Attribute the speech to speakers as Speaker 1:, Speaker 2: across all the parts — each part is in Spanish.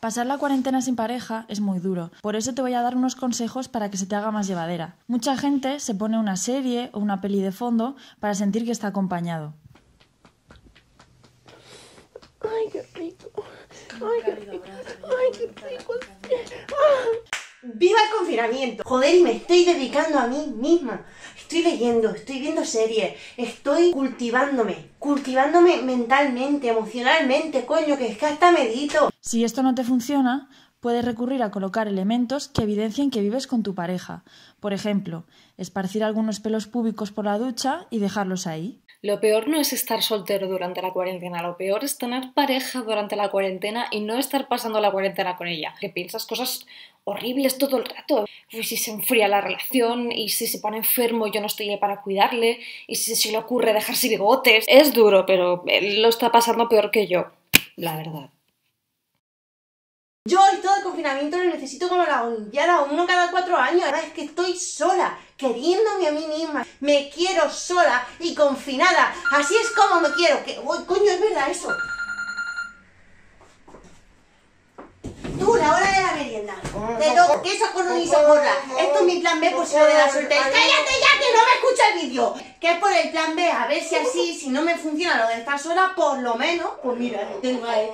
Speaker 1: Pasar la cuarentena sin pareja es muy duro, por eso te voy a dar unos consejos para que se te haga más llevadera. Mucha gente se pone una serie o una peli de fondo para sentir que está acompañado.
Speaker 2: Ay, qué rico. Ay, qué rico. Ay, qué rico. ¡Viva el confinamiento! Joder, y me estoy dedicando a mí misma. Estoy leyendo, estoy viendo series, estoy cultivándome, cultivándome mentalmente, emocionalmente, coño, que es que hasta medito.
Speaker 1: Si esto no te funciona, puedes recurrir a colocar elementos que evidencien que vives con tu pareja. Por ejemplo, esparcir algunos pelos públicos por la ducha y dejarlos ahí.
Speaker 3: Lo peor no es estar soltero durante la cuarentena, lo peor es tener pareja durante la cuarentena y no estar pasando la cuarentena con ella. Que piensas cosas horribles todo el rato. Si se enfría la relación, y si se pone enfermo yo no estoy ahí para cuidarle, y si se le ocurre dejarse bigotes. Es duro, pero él lo está pasando peor que yo, la verdad.
Speaker 2: Yo y todo el confinamiento lo necesito como la Olimpiada, uno cada cuatro años. Ahora es que estoy sola, queriéndome a mí misma. Me quiero sola y confinada. Así es como me quiero. Que, uy, coño, es verdad eso. Tú, la hora de la merienda. Te toco queso con un isoporra. Esto es mi plan B por si lo de la soltera. ¡Cállate ya que no me escucha el vídeo! Que es por el plan B, a ver si así, si no me funciona lo de estar sola, por lo menos, pues mira, tengo ahí.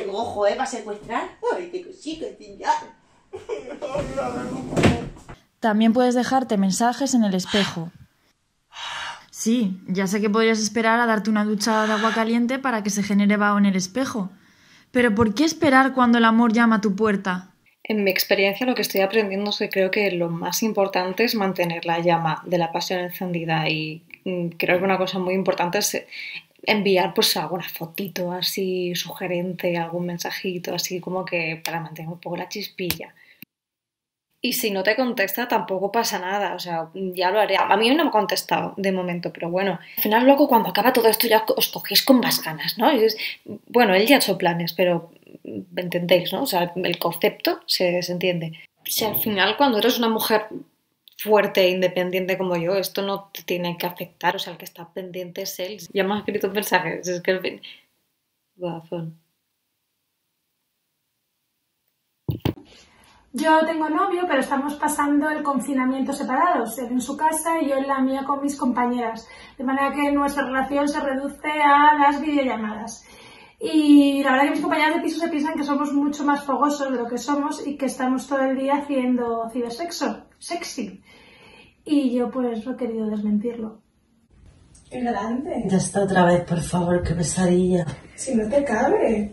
Speaker 2: Tengo ojo, ¿eh? Para secuestrar. Ay, qué cosita, ya.
Speaker 1: También puedes dejarte mensajes en el espejo. Sí, ya sé que podrías esperar a darte una ducha de agua caliente para que se genere vaho en el espejo. Pero ¿por qué esperar cuando el amor llama a tu puerta?
Speaker 3: En mi experiencia lo que estoy aprendiendo es que creo que lo más importante es mantener la llama de la pasión encendida y mm, creo que una cosa muy importante es enviar pues alguna fotito así sugerente, algún mensajito así como que para mantener un poco la chispilla. Y si no te contesta, tampoco pasa nada, o sea, ya lo haré. A mí no me ha contestado de momento, pero bueno, al final luego cuando acaba todo esto ya os cogéis con más ganas, ¿no? bueno, él ya ha planes, pero ¿me entendéis, no? O sea, el concepto se, se entiende. Si al final cuando eres una mujer fuerte e independiente como yo, esto no tiene que afectar, o sea, el que está pendiente es él. Ya me ha escrito un mensaje, es que el fin...
Speaker 4: Yo tengo novio, pero estamos pasando el confinamiento separados, él en su casa y yo en la mía con mis compañeras, de manera que nuestra relación se reduce a las videollamadas. Y la verdad que mis compañeras de piso se piensan que somos mucho más fogosos de lo que somos y que estamos todo el día haciendo cibersexo, sexy. Y yo pues no he querido desmentirlo.
Speaker 5: ¡Qué grande!
Speaker 6: Ya está otra vez, por favor, qué pesadilla.
Speaker 5: Si no te cabe.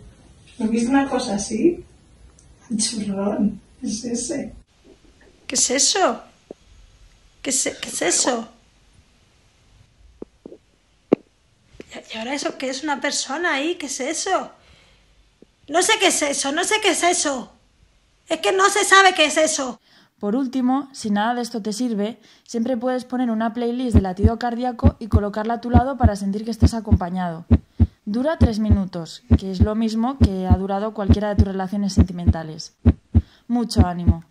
Speaker 5: ¿No viste una cosa así? Churrón. ¿Qué es ese?
Speaker 4: ¿Qué es eso? ¿Qué es, qué es eso? ¿Y ahora eso qué es una persona ahí? ¿Qué es eso? No sé qué es eso, no sé qué es eso. Es que no se sabe qué es eso.
Speaker 1: Por último, si nada de esto te sirve, siempre puedes poner una playlist de latido cardíaco y colocarla a tu lado para sentir que estás acompañado. Dura tres minutos, que es lo mismo que ha durado cualquiera de tus relaciones sentimentales. Mucho ánimo.